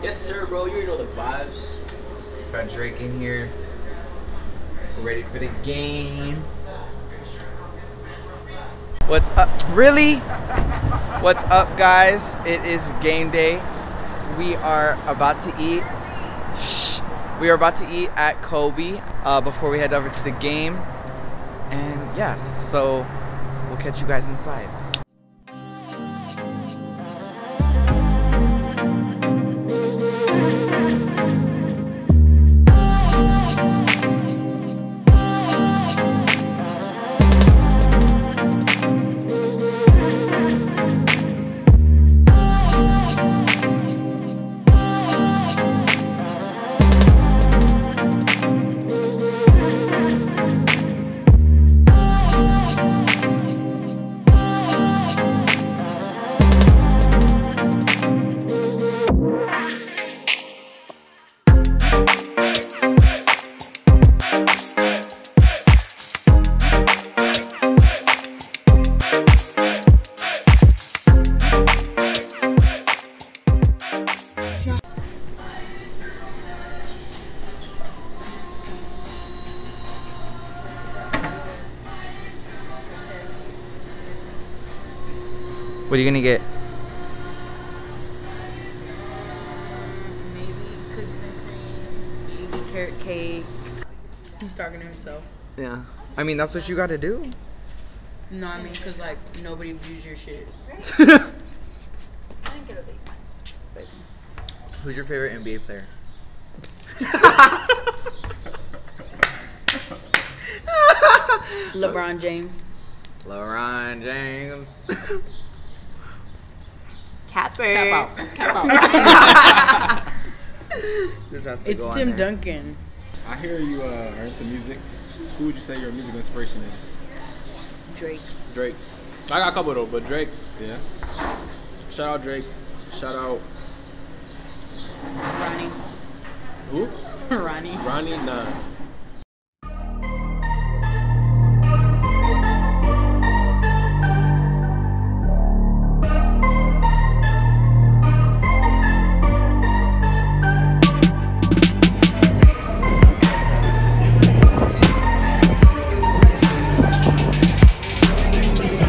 Yes, sir, bro. You know the vibes. Got Drake in here. Ready for the game. What's up? Really? What's up, guys? It is game day. We are about to eat. Shh. We are about to eat at Kobe uh, before we head over to the game. And yeah, so we'll catch you guys inside. What are you gonna get? Maybe cookies and cream, maybe carrot cake. He's talking to himself. Yeah. I mean, that's what you gotta do. No, I mean, cause like nobody views your shit. Who's your favorite NBA player? LeBron James. LeBron James. Cap out. Cap out. this has to it's go on Tim there. Duncan. I hear you uh, are into music. Who would you say your musical inspiration is? Drake. Drake. I got a couple though, but Drake. Yeah. Shout out Drake. Shout out Ronnie. who? Ronnie. Ronnie. Nah.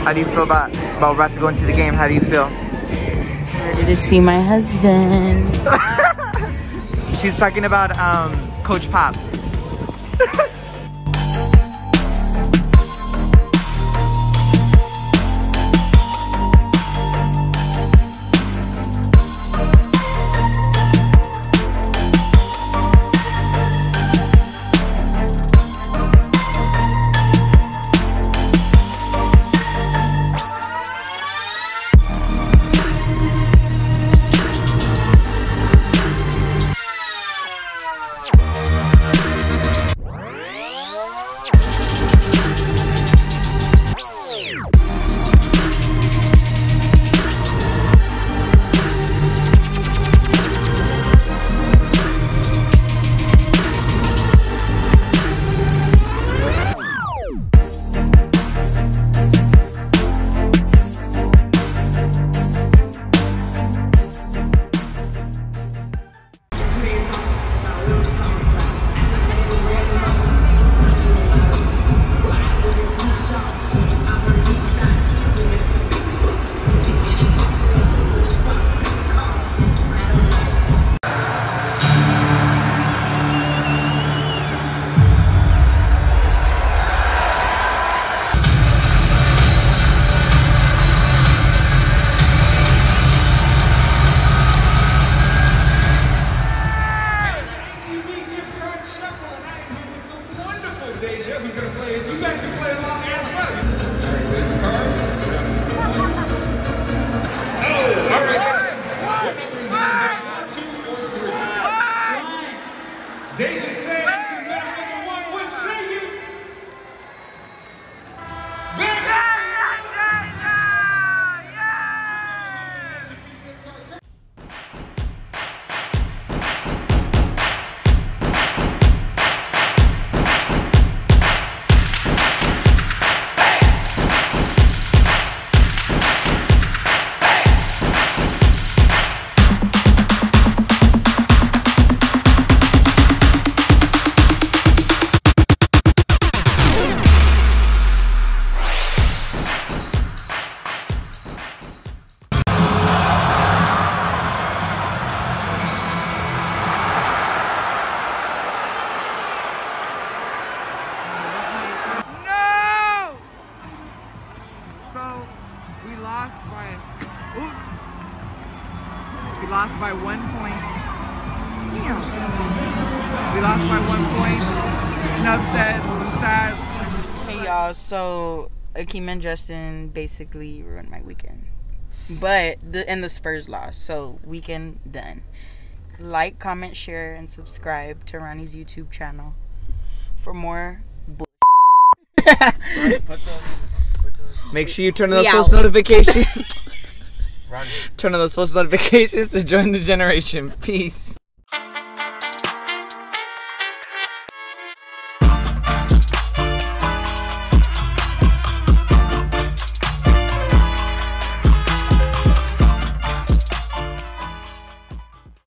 How do you feel about about about to go into the game? How do you feel? Ready to see my husband. She's talking about um, Coach Pop. We lost by ooh, we lost by one point. Damn. We lost by one point. Enough said. I'm sad. Hey y'all. So Akeem and Justin basically ruined my weekend. But the and the Spurs lost. So weekend done. Like, comment, share, and subscribe to Ronnie's YouTube channel for more. Bull- Make sure you turn on those post notifications. turn on those post notifications to join the generation. Peace.